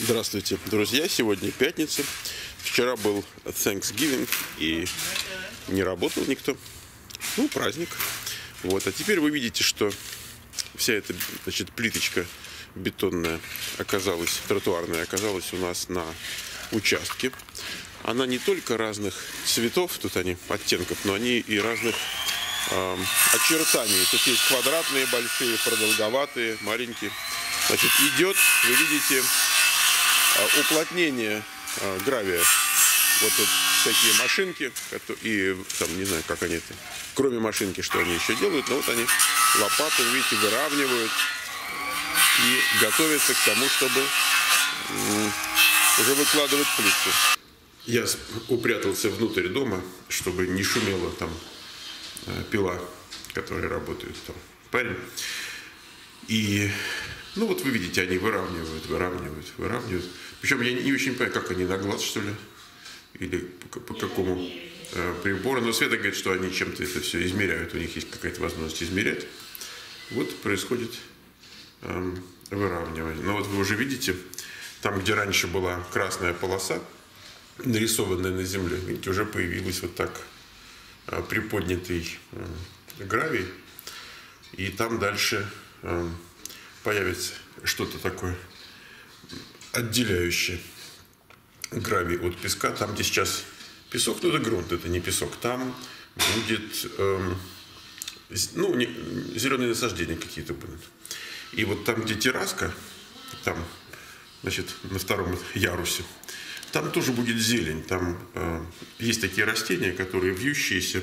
Здравствуйте, друзья! Сегодня пятница. Вчера был Thanksgiving и не работал никто. Ну, праздник. Вот. А теперь вы видите, что вся эта значит, плиточка бетонная оказалась, тротуарная оказалась у нас на участке. Она не только разных цветов, тут они оттенков, но они и разных эм, очертаний. Тут есть квадратные, большие, продолговатые, маленькие. Значит, идет, вы видите, э, уплотнение э, гравия. Вот тут всякие машинки, и там, не знаю, как они это, кроме машинки, что они еще делают, но вот они лопату, видите, выравнивают и готовятся к тому, чтобы уже выкладывать плитку. Я упрятался внутрь дома, чтобы не шумела там э, пила, которая работает там парень. И, ну вот вы видите, они выравнивают, выравнивают, выравнивают. Причем я не очень понимаю, как они на глаз, что ли, или по, по какому э, прибору. Но Света говорит, что они чем-то это все измеряют, у них есть какая-то возможность измерять. Вот происходит э, выравнивание. Но вот вы уже видите, там, где раньше была красная полоса, нарисованная на земле, видите, уже появилась вот так э, приподнятый э, гравий. И там дальше э, появится что-то такое отделяющее гравий от песка. Там, где сейчас песок, ну это грунт, это не песок. Там будет, э, ну, не, зеленые насаждения какие-то будут. И вот там, где терраска, там, значит, на втором ярусе, там тоже будет зелень. Там э, есть такие растения, которые вьющиеся,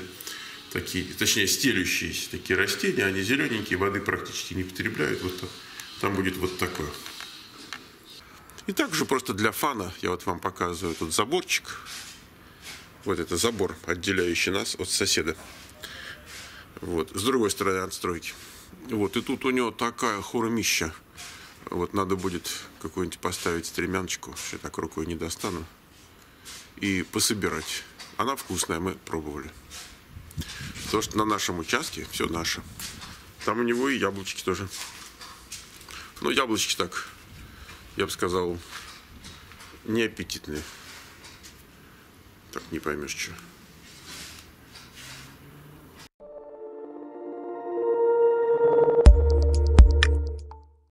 такие, точнее, стелющиеся такие растения, они зелененькие, воды практически не потребляют. Вот там будет вот такое. И также просто для фана я вот вам показываю тут заборчик. Вот это забор, отделяющий нас от соседа. Вот, с другой стороны от стройки. Вот, и тут у него такая хурмища. Вот надо будет какую-нибудь поставить стремяночку, я так рукой не достану, и пособирать. Она вкусная, мы пробовали. Потому что на нашем участке все наше. Там у него и яблочки тоже. Ну, яблочки так я бы сказал, неаппетитные. Так не поймешь, что.